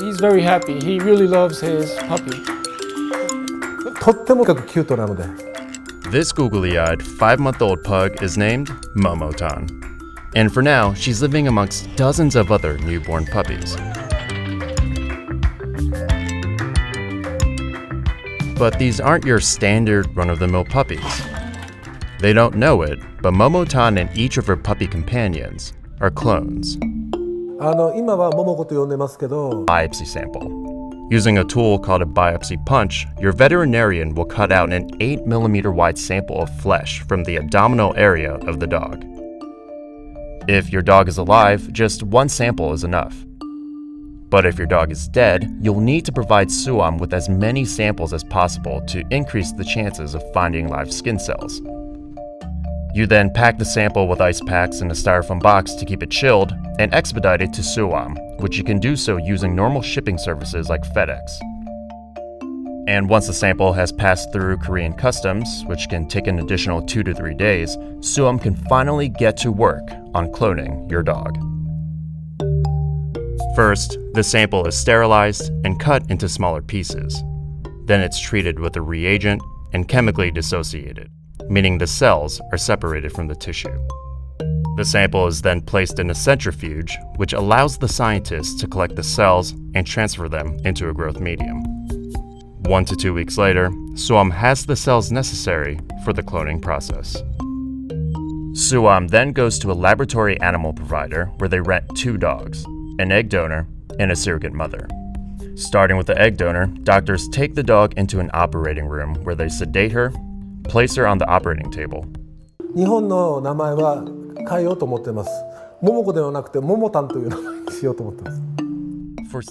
He's very happy. He really loves his puppy. とってもキュートなので This googly eyed, five month old pug is named Momotan. And for now, she's living amongst dozens of other newborn puppies. But these aren't your standard run of the mill puppies. They don't know it, but Momotan and each of her puppy companions are clones. Biopsy sample. Using a tool called a biopsy punch, your veterinarian will cut out an 8mm wide sample of flesh from the abdominal area of the dog. If your dog is alive, just one sample is enough. But if your dog is dead, you'll need to provide Sooam with as many samples as possible to increase the chances of finding live skin cells. You then pack the sample with ice packs in a styrofoam box to keep it chilled and expedite it to Sooam, which you can do so using normal shipping services like FedEx. And once the sample has passed through Korean customs, which can take an additional two to three days, Sooam can finally get to work on cloning your dog. First, the sample is sterilized and cut into smaller pieces. Then it's treated with a reagent and chemically dissociated, meaning the cells are separated from the tissue. The sample is then placed in a centrifuge, which allows the scientists to collect the cells and transfer them into a growth medium. One to two weeks later, Sooam has the cells necessary for the cloning process. Sooam then goes to a laboratory animal provider where they rent two dogs an egg donor and a surrogate mother. Starting with the egg donor, doctors take the dog into an operating room where they sedate her, place her on the operating table, 日本の名前は変えようと思ってます。桃子ではなくて桃たんという名前にしようと思ってます。For